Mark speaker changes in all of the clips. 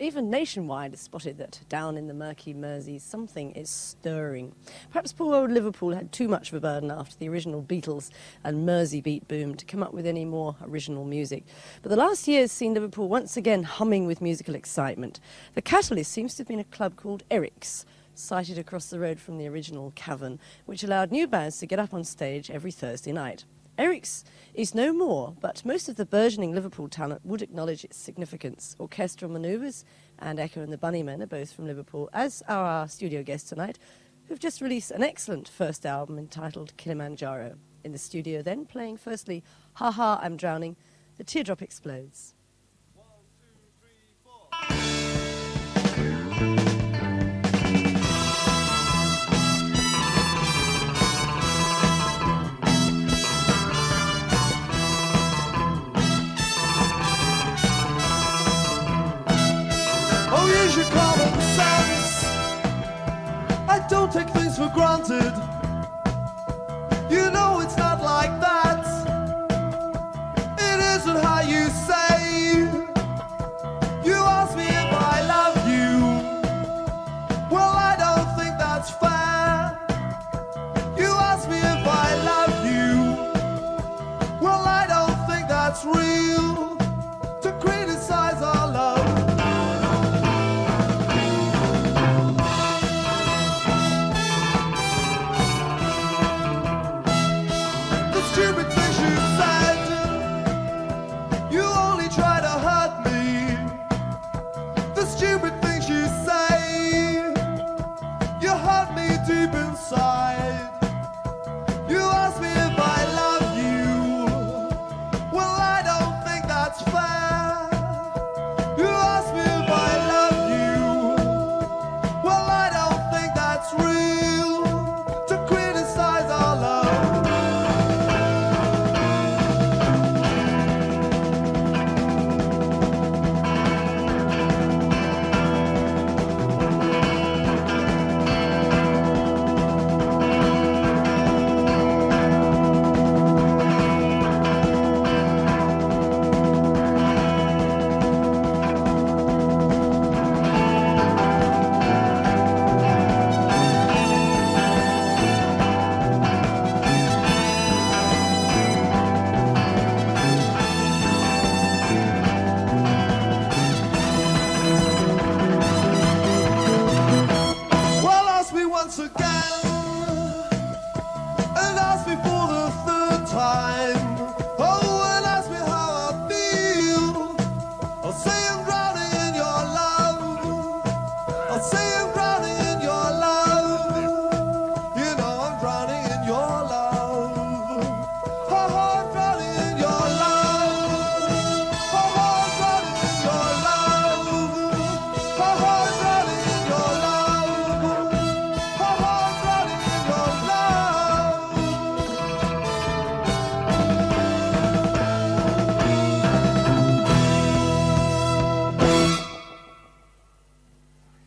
Speaker 1: even nationwide, has spotted that down in the murky Mersey something is stirring. Perhaps poor old Liverpool had too much of a burden after the original Beatles and Mersey beat boom to come up with any more original music. But the last year has seen Liverpool once again humming with musical excitement. The catalyst seems to have been a club called Eric's sited across the road from the original Cavern, which allowed new bands to get up on stage every Thursday night. Eric's is no more, but most of the burgeoning Liverpool talent would acknowledge its significance. Orchestral Manoeuvres and Echo and the Bunnymen are both from Liverpool, as are our studio guests tonight, who've just released an excellent first album entitled Kilimanjaro. In the studio, then, playing firstly Ha Ha, I'm Drowning, The Teardrop Explodes.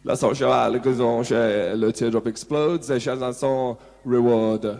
Speaker 2: la
Speaker 3: son cheval, le le teardrop explodes,
Speaker 2: et chaque dans son reward.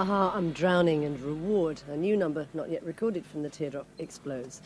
Speaker 4: Ha ha, I'm drowning and reward. A new number not yet recorded from the teardrop explodes.